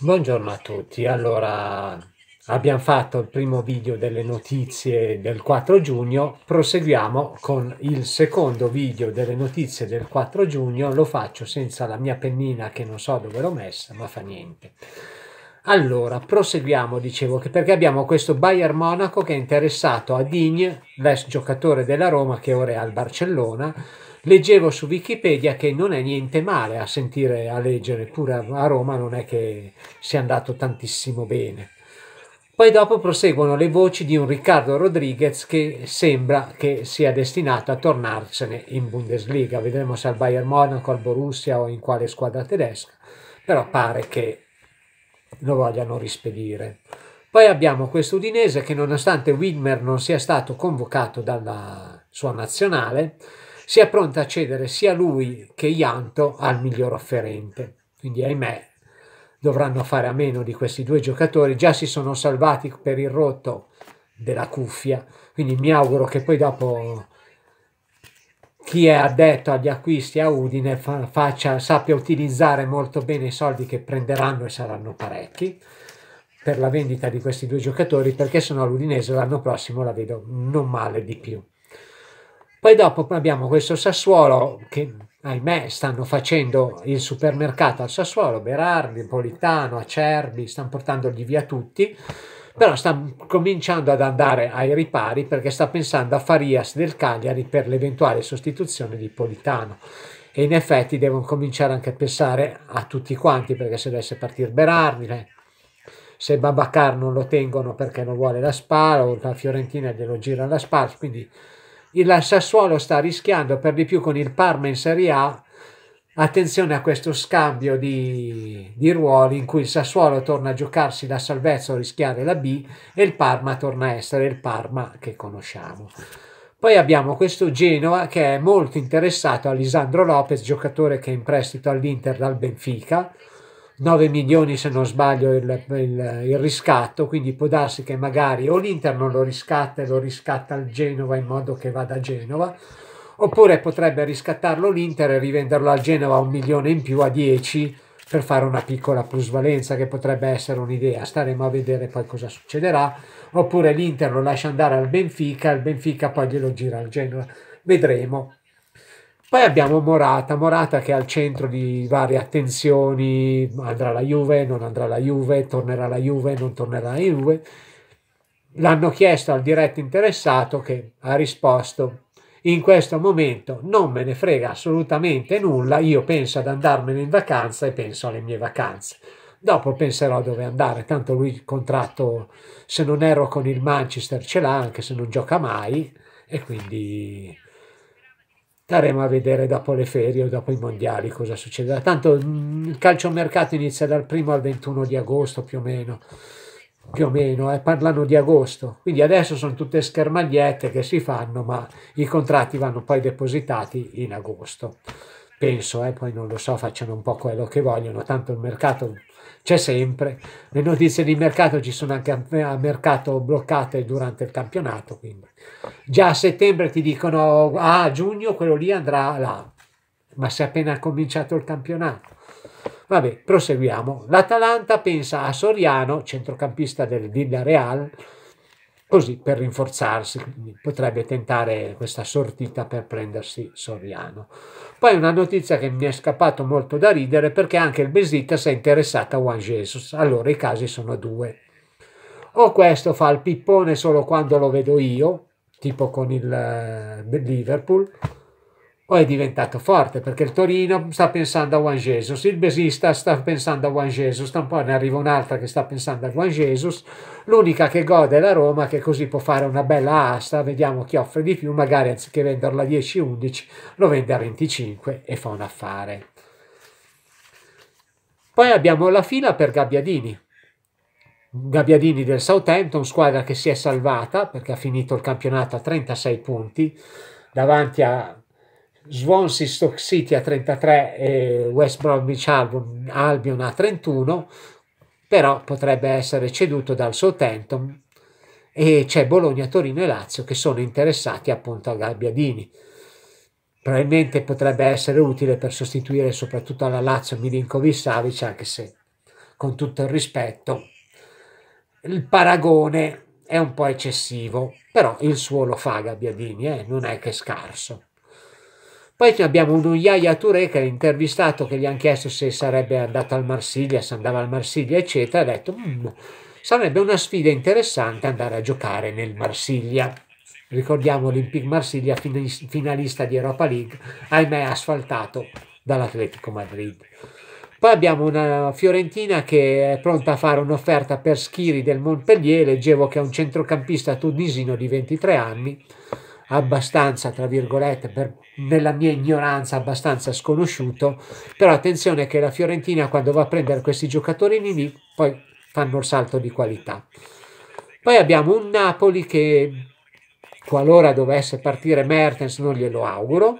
Buongiorno a tutti, allora abbiamo fatto il primo video delle notizie del 4 giugno, proseguiamo con il secondo video delle notizie del 4 giugno, lo faccio senza la mia pennina che non so dove l'ho messa, ma fa niente. Allora, proseguiamo, dicevo, perché abbiamo questo Bayern Monaco che è interessato a Digne, l'ex giocatore della Roma che ora è al Barcellona, Leggevo su Wikipedia che non è niente male a sentire, a leggere, pure a Roma non è che sia andato tantissimo bene. Poi dopo proseguono le voci di un Riccardo Rodriguez che sembra che sia destinato a tornarsene in Bundesliga. Vedremo se al Bayern Monaco, al Borussia o in quale squadra tedesca, però pare che lo vogliano rispedire. Poi abbiamo questo Udinese che nonostante Widmer non sia stato convocato dalla sua nazionale, sia pronta a cedere sia lui che Ianto al miglior offerente. Quindi ahimè dovranno fare a meno di questi due giocatori, già si sono salvati per il rotto della cuffia, quindi mi auguro che poi dopo chi è addetto agli acquisti a Udine faccia, sappia utilizzare molto bene i soldi che prenderanno e saranno parecchi per la vendita di questi due giocatori perché sennò l'Udinese l'anno prossimo la vedo non male di più. Poi dopo abbiamo questo Sassuolo che ahimè stanno facendo il supermercato al Sassuolo, Berardi, Politano, Acerbi, stanno portandogli via tutti, però sta cominciando ad andare ai ripari perché sta pensando a Farias del Cagliari per l'eventuale sostituzione di Politano e in effetti devono cominciare anche a pensare a tutti quanti perché se dovesse partire Berardi, se Babacar non lo tengono perché non vuole la spalla o la Fiorentina glielo gira la spalla, quindi il Sassuolo sta rischiando per di più con il Parma in Serie A. Attenzione a questo scambio di, di ruoli in cui il Sassuolo torna a giocarsi la salvezza o rischiare la B e il Parma torna a essere il Parma che conosciamo. Poi abbiamo questo Genova che è molto interessato a Lisandro Lopez, giocatore che è in prestito all'Inter dal Benfica 9 milioni se non sbaglio il, il, il, riscatto, quindi può darsi che magari o l'Inter non lo riscatta e lo riscatta al Genova in modo che vada a Genova, oppure potrebbe riscattarlo l'Inter e rivenderlo al Genova a un milione in più a 10 per fare una piccola plusvalenza che potrebbe essere un'idea, staremo a vedere poi cosa succederà, oppure l'Inter lo lascia andare al Benfica, il Benfica poi glielo gira al Genova, vedremo. Poi abbiamo Morata, Morata che è al centro di varie attenzioni, andrà alla Juve, non andrà alla Juve, tornerà alla Juve, non tornerà alla Juve. L'hanno chiesto al diretto interessato che ha risposto in questo momento non me ne frega assolutamente nulla, io penso ad andarmene in vacanza e penso alle mie vacanze. Dopo penserò dove andare, tanto lui il contratto, se non ero con il Manchester, ce l'ha, anche se non gioca mai, e quindi Staremo a vedere dopo le ferie o dopo i mondiali cosa succederà. Tanto mm, il calciomercato inizia dal 1 al 21 di agosto più o meno. Più o meno, eh, parlano di agosto. Quindi adesso sono tutte schermagliette che si fanno, ma i contratti vanno poi depositati in agosto. Penso, eh, poi non lo so, facciano un po' quello che vogliono, tanto il mercato c'è sempre. Le notizie di mercato ci sono anche a mercato bloccate durante il campionato. Quindi. Già a settembre ti dicono ah, a giugno quello lì andrà là, ma si è appena cominciato il campionato. Vabbè, proseguiamo. L'Atalanta pensa a Soriano, centrocampista del Villarreal, così per rinforzarsi, potrebbe tentare questa sortita per prendersi Soriano. Poi una notizia che mi è scappato molto da ridere perché anche il Besiktas è interessato a Juan Jesus, allora i casi sono due. O questo fa il pippone solo quando lo vedo io, tipo con il uh, Liverpool, o è diventato forte perché il Torino sta pensando a Juan Jesus, il Besista sta pensando a Juan Jesus, un po' ne arriva un'altra che sta pensando a Juan Jesus, l'unica che gode è la Roma che così può fare una bella asta, vediamo chi offre di più, magari anziché venderlo a 10-11 lo vende a 25 e fa un affare. Poi abbiamo la fila per Gabbiadini. Gabbiadini del Southampton, squadra che si è salvata perché ha finito il campionato a 36 punti davanti a Swansea Stoke City a 33 e West Bromwich Albion a 31, però potrebbe essere ceduto dal Southampton e c'è Bologna, Torino e Lazio che sono interessati appunto a Gabbiadini. Probabilmente potrebbe essere utile per sostituire soprattutto alla Lazio Milinkovic Savic, anche se con tutto il rispetto, il paragone è un po' eccessivo, però il suo lo fa Gabbiadini, eh? non è che è scarso. Poi abbiamo uno Yaya Touré che ha intervistato, che gli hanno chiesto se sarebbe andato al Marsiglia, se andava al Marsiglia, eccetera, ha detto mm, sarebbe una sfida interessante andare a giocare nel Marsiglia. Ricordiamo l'Olympique Marsiglia, finalista di Europa League, ahimè asfaltato dall'Atletico Madrid. Poi abbiamo una Fiorentina che è pronta a fare un'offerta per Schiri del Montpellier, leggevo che è un centrocampista tunisino di 23 anni, abbastanza, tra virgolette, per, nella mia ignoranza, abbastanza sconosciuto, però attenzione che la Fiorentina quando va a prendere questi giocatori lì, poi fanno il salto di qualità. Poi abbiamo un Napoli che, qualora dovesse partire Mertens, non glielo auguro,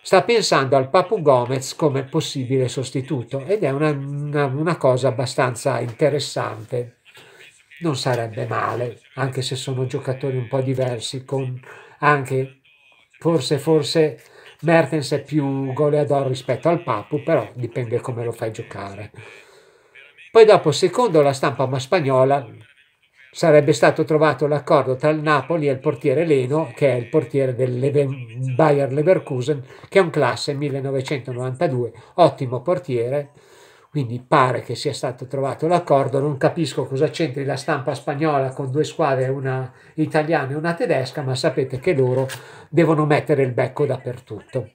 sta pensando al Papu Gomez come possibile sostituto ed è una, una, una cosa abbastanza interessante. Non sarebbe male, anche se sono giocatori un po' diversi, con anche forse, forse Mertens è più goleador rispetto al Papu, però dipende come lo fai giocare. Poi dopo, secondo la stampa ma spagnola, sarebbe stato trovato l'accordo tra il Napoli e il portiere Leno, che è il portiere del Leven, Bayer Leverkusen, che è un classe 1992, ottimo portiere, quindi pare che sia stato trovato l'accordo, non capisco cosa c'entri la stampa spagnola con due squadre, una italiana e una tedesca, ma sapete che loro devono mettere il becco dappertutto.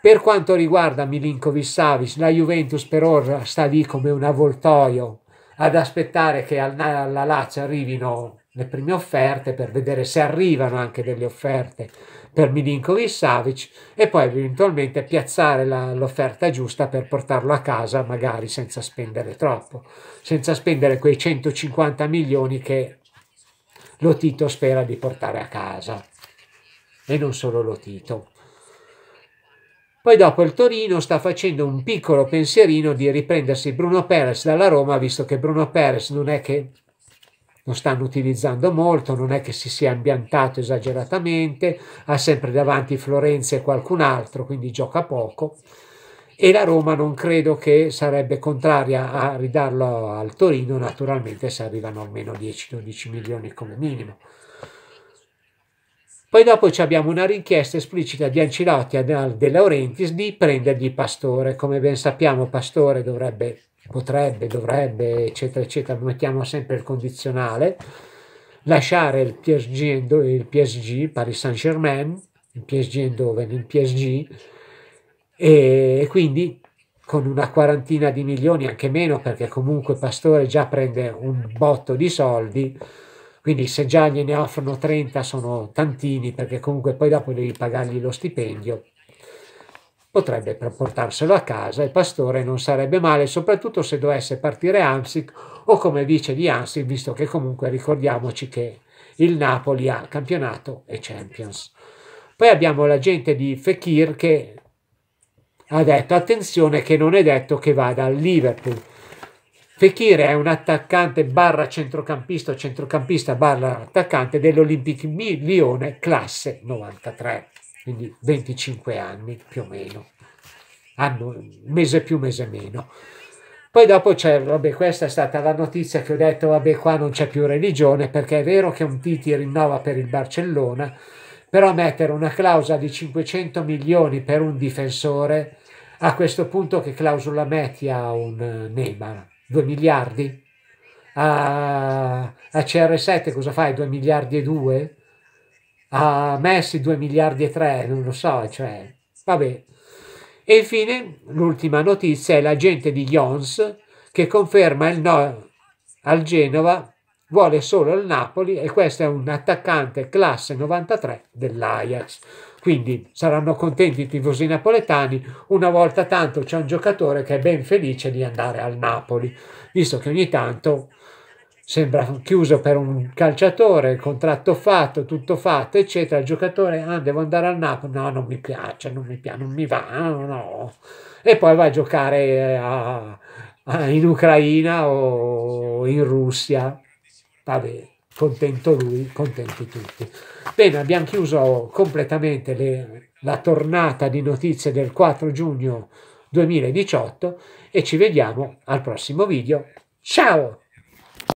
Per quanto riguarda Milinkovic Savic, la Juventus per ora sta lì come un avvoltoio ad aspettare che alla Lazio arrivino le prime offerte per vedere se arrivano anche delle offerte per Milinkovic Savic e poi eventualmente piazzare la, l'offerta giusta per portarlo a casa magari senza spendere troppo, senza spendere quei 150 milioni che lo Tito spera di portare a casa e non solo lo Tito. Poi dopo il Torino sta facendo un piccolo pensierino di riprendersi Bruno Perez dalla Roma, visto che Bruno Perez non è che non stanno utilizzando molto, non è che si sia ambientato esageratamente, ha sempre davanti Florenzi e qualcun altro, quindi gioca poco. E la Roma non credo che sarebbe contraria a ridarlo al Torino, naturalmente se arrivano almeno 10-12 milioni come minimo. Poi dopo abbiamo una richiesta esplicita di Ancelotti a De Laurentiis di prendergli Pastore. Come ben sappiamo Pastore dovrebbe, potrebbe, dovrebbe, eccetera, eccetera, mettiamo sempre il condizionale, lasciare il PSG, il PSG Paris Saint-Germain, il PSG Eindhoven, il PSG, e quindi con una quarantina di milioni, anche meno, perché comunque Pastore già prende un botto di soldi, quindi se già gliene offrono 30 sono tantini perché comunque poi dopo devi pagargli lo stipendio. Potrebbe portarselo a casa, il pastore non sarebbe male, soprattutto se dovesse partire Amsic o come vice di Amsic, visto che comunque ricordiamoci che il Napoli ha campionato e Champions. Poi abbiamo la gente di Fekir che ha detto attenzione che non è detto che vada al Liverpool Fekir è un attaccante barra centrocampista centrocampista barra attaccante dell'Olympique Lione classe 93, quindi 25 anni più o meno, anno, mese più, mese meno. Poi dopo c'è, vabbè, questa è stata la notizia che ho detto, vabbè, qua non c'è più religione, perché è vero che un Titi rinnova per il Barcellona, però mettere una clausola di 500 milioni per un difensore, a questo punto che clausola metti a un Neymar? 2 miliardi? A, a CR7 cosa fai? 2 miliardi e 2? A Messi 2 miliardi e 3? Non lo so, cioè, vabbè. E infine l'ultima notizia è l'agente di Jons che conferma il no al Genova, vuole solo il Napoli e questo è un attaccante classe 93 dell'Ajax. Quindi saranno contenti i tifosi napoletani, una volta tanto c'è un giocatore che è ben felice di andare al Napoli, visto che ogni tanto sembra chiuso per un calciatore, contratto fatto, tutto fatto, eccetera. Il giocatore, ah, devo andare al Napoli, no, non mi piace, non mi piace, non mi va, no, no. E poi va a giocare a, a, in Ucraina o in Russia. Vabbè, contento lui, contenti tutti. Bene, abbiamo chiuso completamente le, la tornata di notizie del 4 giugno 2018 e ci vediamo al prossimo video. Ciao!